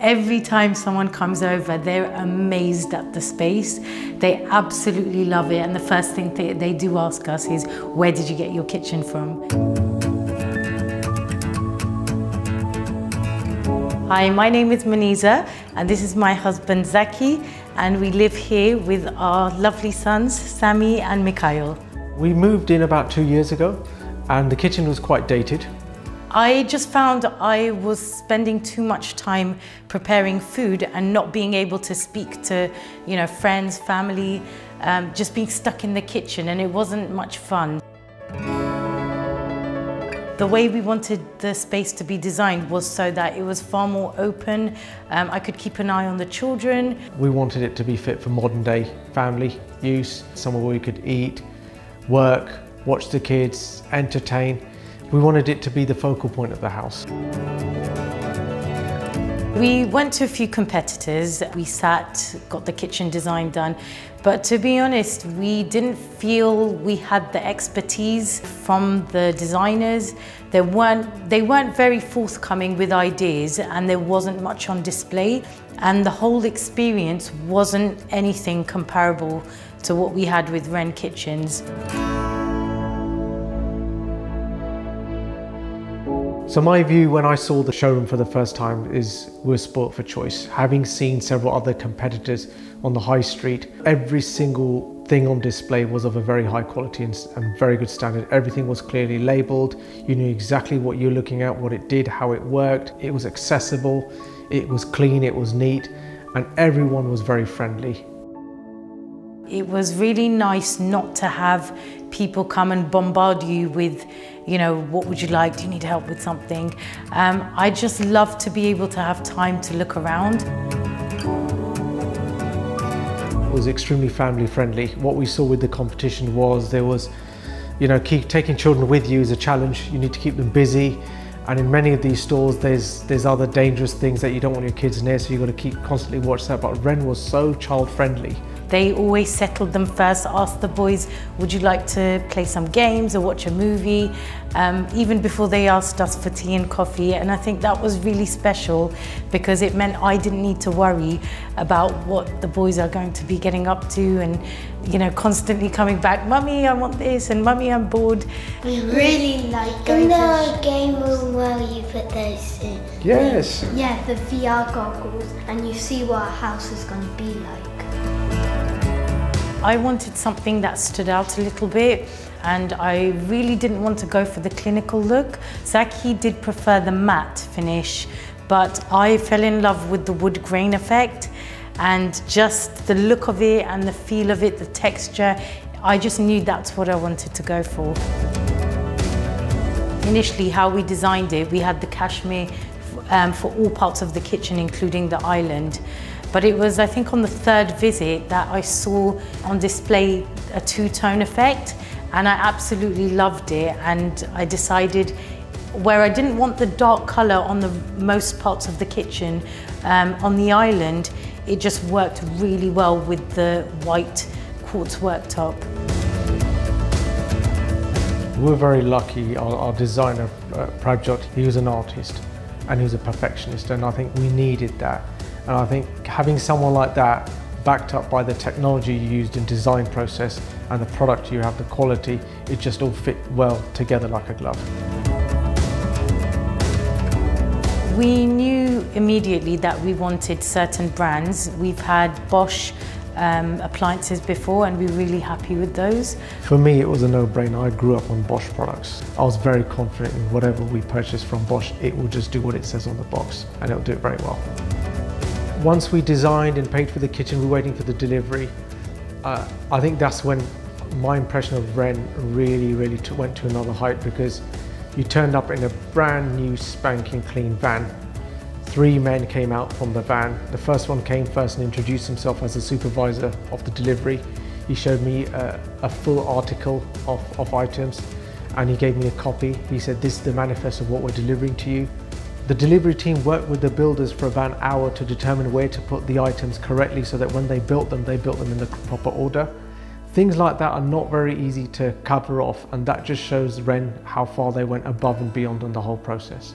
Every time someone comes over, they're amazed at the space. They absolutely love it. And the first thing they, they do ask us is, where did you get your kitchen from? Hi, my name is Moniza and this is my husband Zaki and we live here with our lovely sons Sami and Mikhail. We moved in about two years ago and the kitchen was quite dated. I just found I was spending too much time preparing food and not being able to speak to, you know, friends, family, um, just being stuck in the kitchen and it wasn't much fun. The way we wanted the space to be designed was so that it was far more open. Um, I could keep an eye on the children. We wanted it to be fit for modern day family use, somewhere where we could eat, work, watch the kids, entertain. We wanted it to be the focal point of the house. We went to a few competitors. We sat, got the kitchen design done. But to be honest, we didn't feel we had the expertise from the designers. They weren't, they weren't very forthcoming with ideas and there wasn't much on display. And the whole experience wasn't anything comparable to what we had with Wren Kitchens. So my view when I saw the showroom for the first time is we're sport for choice. Having seen several other competitors on the high street, every single thing on display was of a very high quality and, and very good standard. Everything was clearly labeled. You knew exactly what you're looking at, what it did, how it worked. It was accessible, it was clean, it was neat, and everyone was very friendly. It was really nice not to have people come and bombard you with, you know, what would you like? Do you need help with something? Um, I just love to be able to have time to look around. It was extremely family friendly. What we saw with the competition was there was, you know, keep taking children with you is a challenge. You need to keep them busy. And in many of these stores, there's there's other dangerous things that you don't want your kids near, so you've got to keep constantly watch that. But Wren was so child friendly. They always settled them first, asked the boys, would you like to play some games or watch a movie? Um, even before they asked us for tea and coffee. And I think that was really special because it meant I didn't need to worry about what the boys are going to be getting up to and, you know, constantly coming back, Mummy, I want this, and Mummy, I'm bored. We really like going In the game room where you put those in. Yes. Yeah, the VR goggles, and you see what a house is going to be like. I wanted something that stood out a little bit and I really didn't want to go for the clinical look. Zaki did prefer the matte finish, but I fell in love with the wood grain effect and just the look of it and the feel of it, the texture, I just knew that's what I wanted to go for. Initially, how we designed it, we had the cashmere um, for all parts of the kitchen, including the island. But it was, I think, on the third visit that I saw on display a two-tone effect and I absolutely loved it and I decided where I didn't want the dark colour on the most parts of the kitchen, um, on the island, it just worked really well with the white quartz worktop. We're very lucky, our, our designer, uh, Prabjot, he was an artist and he was a perfectionist and I think we needed that. And I think having someone like that backed up by the technology you used in design process and the product you have, the quality, it just all fit well together like a glove. We knew immediately that we wanted certain brands. We've had Bosch um, appliances before and we're really happy with those. For me, it was a no-brainer. I grew up on Bosch products. I was very confident in whatever we purchased from Bosch, it will just do what it says on the box and it'll do it very well. Once we designed and paid for the kitchen, we were waiting for the delivery. Uh, I think that's when my impression of Wren really, really went to another height because you turned up in a brand new spanking clean van. Three men came out from the van. The first one came first and introduced himself as the supervisor of the delivery. He showed me a, a full article of, of items and he gave me a copy. He said, this is the manifest of what we're delivering to you. The delivery team worked with the builders for about an hour to determine where to put the items correctly so that when they built them, they built them in the proper order. Things like that are not very easy to cover off and that just shows Wren how far they went above and beyond on the whole process.